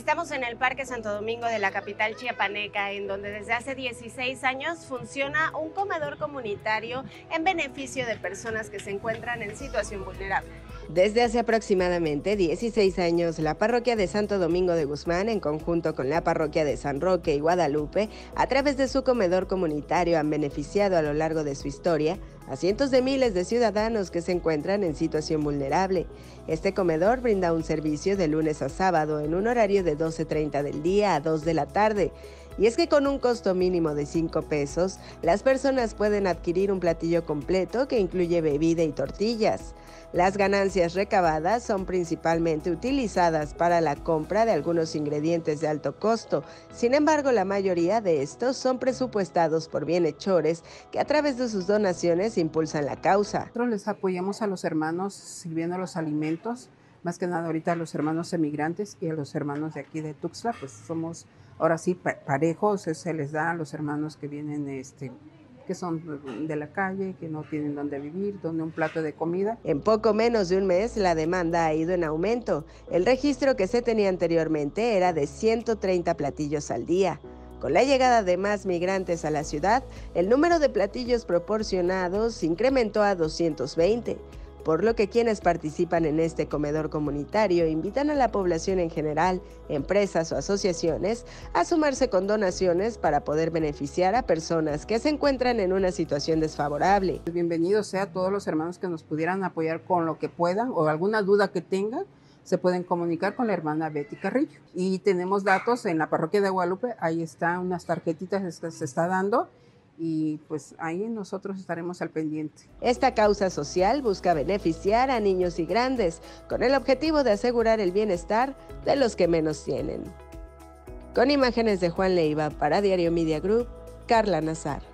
Estamos en el Parque Santo Domingo de la capital chiapaneca, en donde desde hace 16 años funciona un comedor comunitario en beneficio de personas que se encuentran en situación vulnerable. Desde hace aproximadamente 16 años, la parroquia de Santo Domingo de Guzmán, en conjunto con la parroquia de San Roque y Guadalupe, a través de su comedor comunitario han beneficiado a lo largo de su historia a cientos de miles de ciudadanos que se encuentran en situación vulnerable. Este comedor brinda un servicio de lunes a sábado en un horario de 12.30 del día a 2 de la tarde. Y es que con un costo mínimo de 5 pesos, las personas pueden adquirir un platillo completo que incluye bebida y tortillas. Las ganancias recabadas son principalmente utilizadas para la compra de algunos ingredientes de alto costo. Sin embargo, la mayoría de estos son presupuestados por bienhechores que a través de sus donaciones impulsan la causa. Nosotros les apoyamos a los hermanos sirviendo los alimentos, más que nada ahorita a los hermanos emigrantes y a los hermanos de aquí de Tuxtla, pues somos ahora sí parejos, se les da a los hermanos que vienen este, que son de la calle, que no tienen dónde vivir, donde un plato de comida. En poco menos de un mes, la demanda ha ido en aumento. El registro que se tenía anteriormente era de 130 platillos al día. Con la llegada de más migrantes a la ciudad, el número de platillos proporcionados incrementó a 220 por lo que quienes participan en este comedor comunitario invitan a la población en general, empresas o asociaciones, a sumarse con donaciones para poder beneficiar a personas que se encuentran en una situación desfavorable. Bienvenidos sea todos los hermanos que nos pudieran apoyar con lo que puedan o alguna duda que tengan se pueden comunicar con la hermana Betty Carrillo. Y tenemos datos en la parroquia de Guadalupe, ahí están unas tarjetitas que se está dando y pues ahí nosotros estaremos al pendiente. Esta causa social busca beneficiar a niños y grandes con el objetivo de asegurar el bienestar de los que menos tienen. Con imágenes de Juan Leiva para Diario Media Group, Carla Nazar.